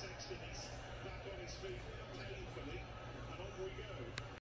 60